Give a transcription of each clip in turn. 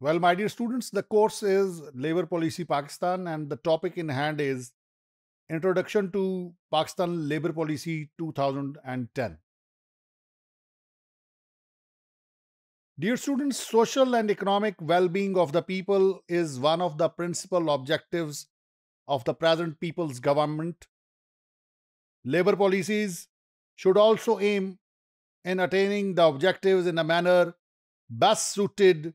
Well, my dear students, the course is Labor Policy Pakistan, and the topic in hand is Introduction to Pakistan Labor Policy 2010. Dear students, social and economic well being of the people is one of the principal objectives of the present people's government. Labor policies should also aim in attaining the objectives in a manner best suited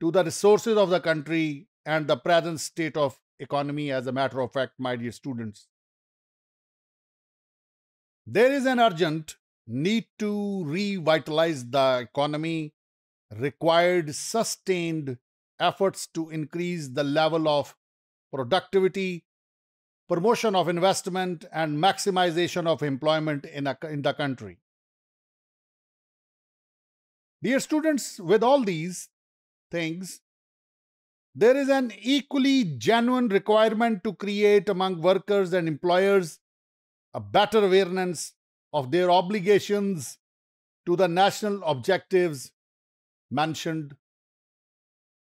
to the resources of the country and the present state of economy as a matter of fact my dear students. There is an urgent need to revitalize the economy required sustained efforts to increase the level of productivity promotion of investment and maximization of employment in, a, in the country. Dear students with all these things, there is an equally genuine requirement to create among workers and employers a better awareness of their obligations to the national objectives mentioned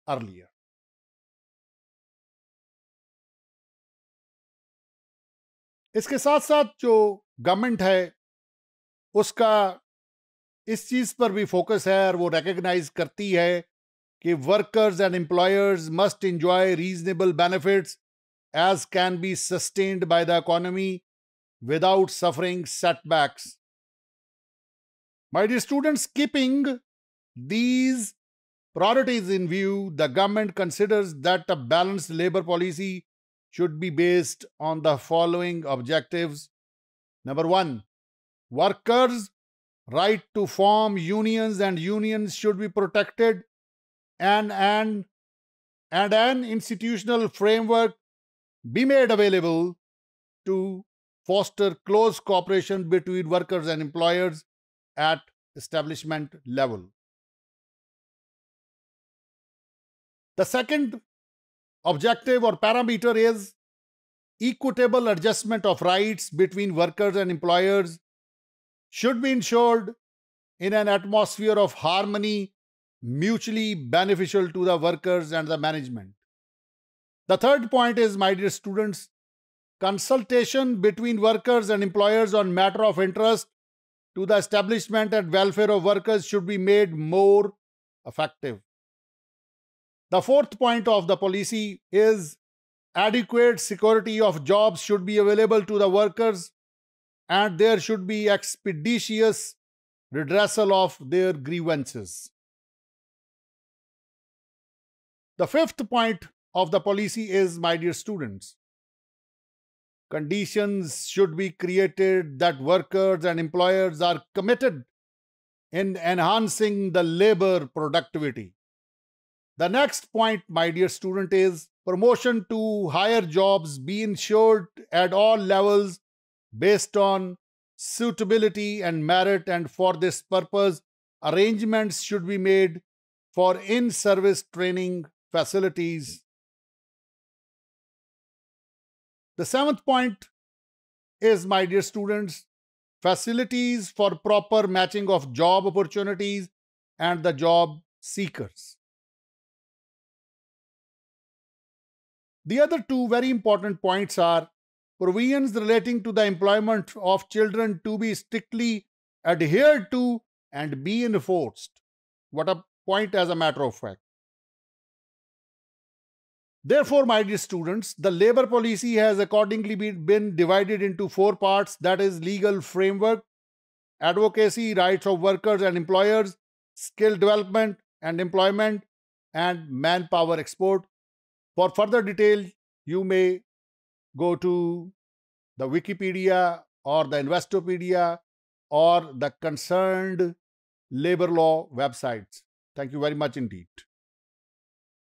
earlier. इसके साथ साथ जो government है उसका इस चीज़ पर भी focus है और वो रिकग्नाइज करती है कि workers and employers must enjoy reasonable benefits as can be sustained by the economy without suffering setbacks. My dear students, keeping these priorities in view, the government considers that a balanced labor policy should be based on the following objectives. Number one, workers' right to form unions and unions should be protected and an, and an institutional framework be made available to foster close cooperation between workers and employers at establishment level. The second objective or parameter is equitable adjustment of rights between workers and employers should be ensured in an atmosphere of harmony mutually beneficial to the workers and the management. The third point is, my dear students, consultation between workers and employers on matter of interest to the establishment and welfare of workers should be made more effective. The fourth point of the policy is adequate security of jobs should be available to the workers and there should be expeditious redressal of their grievances. The fifth point of the policy is, my dear students, conditions should be created that workers and employers are committed in enhancing the labor productivity. The next point, my dear student, is promotion to higher jobs be ensured at all levels based on suitability and merit, and for this purpose, arrangements should be made for in service training facilities. Hmm. The seventh point is, my dear students, facilities for proper matching of job opportunities and the job seekers. The other two very important points are provisions relating to the employment of children to be strictly adhered to and be enforced. What a point as a matter of fact. Therefore, my dear students, the labor policy has accordingly been divided into four parts that is, legal framework, advocacy, rights of workers and employers, skill development and employment, and manpower export. For further detail, you may go to the Wikipedia or the Investopedia or the concerned labor law websites. Thank you very much indeed.